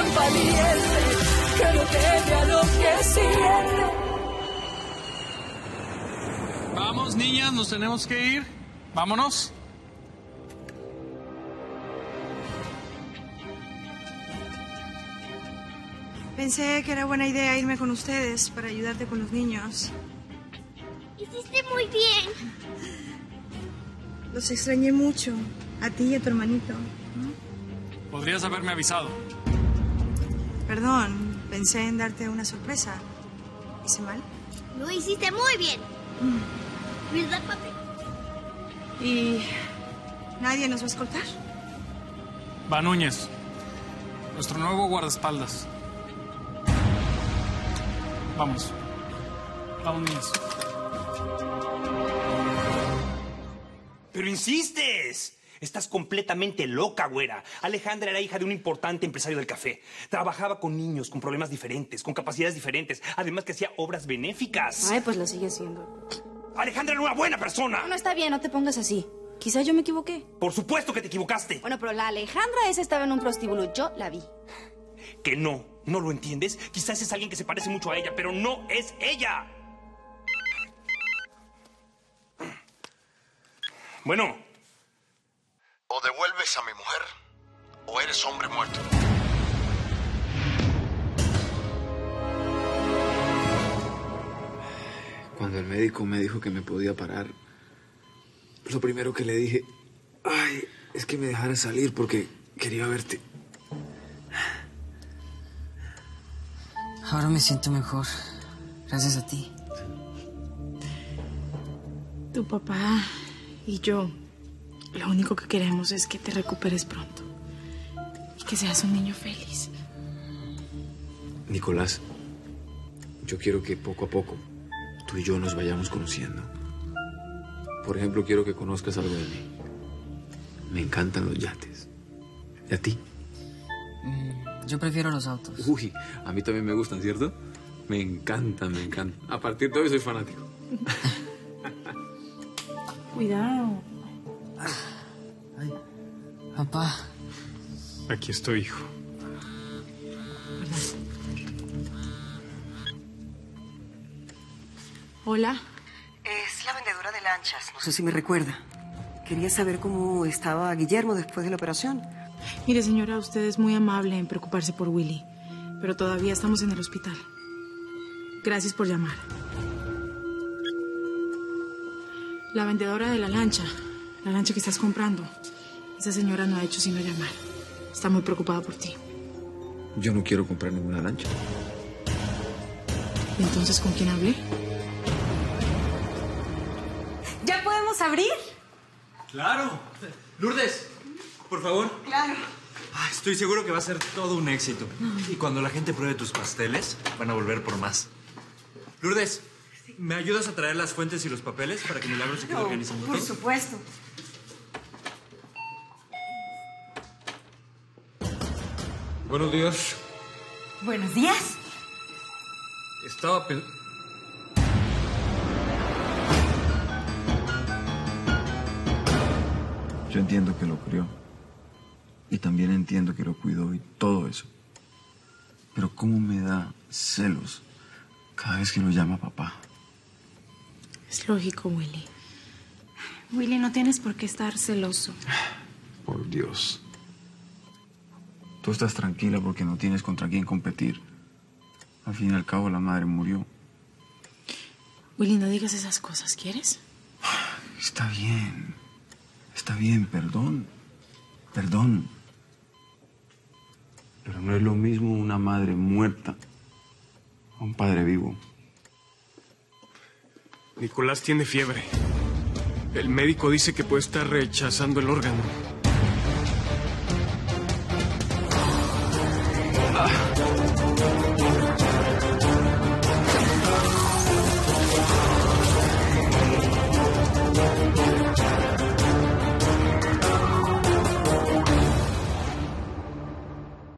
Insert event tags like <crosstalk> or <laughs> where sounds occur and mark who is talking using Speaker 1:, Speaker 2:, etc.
Speaker 1: amor valiente que no teme a lo que siente.
Speaker 2: Vamos, niñas, nos tenemos que ir. Vámonos.
Speaker 3: Pensé que era buena idea irme con ustedes para ayudarte con los niños.
Speaker 4: Hiciste muy bien.
Speaker 3: Los extrañé mucho, a ti y a tu hermanito.
Speaker 2: Podrías haberme avisado.
Speaker 3: Perdón, pensé en darte una sorpresa. ¿Hice mal?
Speaker 4: Lo hiciste muy bien. ¿Verdad, papi?
Speaker 3: ¿Y nadie nos va a escoltar?
Speaker 2: Va Núñez, nuestro nuevo guardaespaldas. Vamos. Vamos, niñas.
Speaker 5: Pero insistes. Estás completamente loca, güera. Alejandra era hija de un importante empresario del café. Trabajaba con niños con problemas diferentes, con capacidades diferentes, además que hacía obras benéficas.
Speaker 6: Ay, pues lo sigue haciendo.
Speaker 5: Alejandra era una buena persona.
Speaker 6: No, no está bien, no te pongas así. Quizá yo me equivoqué.
Speaker 5: Por supuesto que te equivocaste.
Speaker 6: Bueno, pero la Alejandra esa estaba en un prostíbulo. Yo la vi.
Speaker 5: Que no, ¿no lo entiendes? Quizás es alguien que se parece mucho a ella, pero no es ella. Bueno,
Speaker 7: O devuelves a mi mujer o eres hombre muerto.
Speaker 8: Cuando el médico me dijo que me podía parar, lo primero que le dije, ay, es que me dejara salir porque quería verte.
Speaker 9: Ahora me siento mejor. Gracias a ti.
Speaker 3: Tu papá y yo, lo único que queremos es que te recuperes pronto. Y que seas un niño feliz.
Speaker 8: Nicolás, yo quiero que poco a poco tú y yo nos vayamos conociendo. Por ejemplo, quiero que conozcas algo de mí. Me encantan los yates. ¿Y a ti?
Speaker 9: Mm, Yo prefiero los autos.
Speaker 8: Uy, a mí también me gustan, ¿cierto? Me encantan, me encantan. A partir de hoy soy fanático. <laughs>
Speaker 3: Cuidado.
Speaker 9: Papá,
Speaker 2: Aquí estoy, hijo.
Speaker 3: Hola.
Speaker 10: Es la vendedora de lanchas. No sé si me recuerda. Quería saber cómo estaba Guillermo después de la operación.
Speaker 3: Mire, señora, usted es muy amable en preocuparse por Willy, pero todavía estamos en el hospital. Gracias por llamar. La vendedora de la lancha, la lancha que estás comprando, esa señora no ha hecho sino llamar. Está muy preocupada por ti.
Speaker 8: Yo no quiero comprar ninguna lancha.
Speaker 3: ¿Y entonces con quién hablé?
Speaker 11: ¿Ya podemos abrir?
Speaker 12: Claro. Lourdes, por favor.
Speaker 11: Claro.
Speaker 12: Ah, estoy seguro que va a ser todo un éxito. Y cuando la gente pruebe tus pasteles, van a volver por más. Lourdes, ¿me ayudas a traer las fuentes y los papeles para que Milagros se quede organizando
Speaker 11: Por
Speaker 12: todo?
Speaker 11: supuesto.
Speaker 8: Buenos días.
Speaker 11: Buenos días.
Speaker 8: Estaba pensando... Yo entiendo que lo crió. Y también entiendo que lo cuidó y todo eso. Pero cómo me da celos cada vez que lo llama papá.
Speaker 3: Es lógico, Willy. Willy, no tienes por qué estar celoso.
Speaker 8: Por Dios. Tú estás tranquila porque no tienes contra quién competir. Al fin y al cabo la madre murió.
Speaker 3: Willy, no digas esas cosas, ¿quieres?
Speaker 8: Está bien. Está bien, perdón. Perdón. Pero no es lo mismo una madre muerta a un padre vivo.
Speaker 2: Nicolás tiene fiebre. El médico dice que puede estar rechazando el órgano.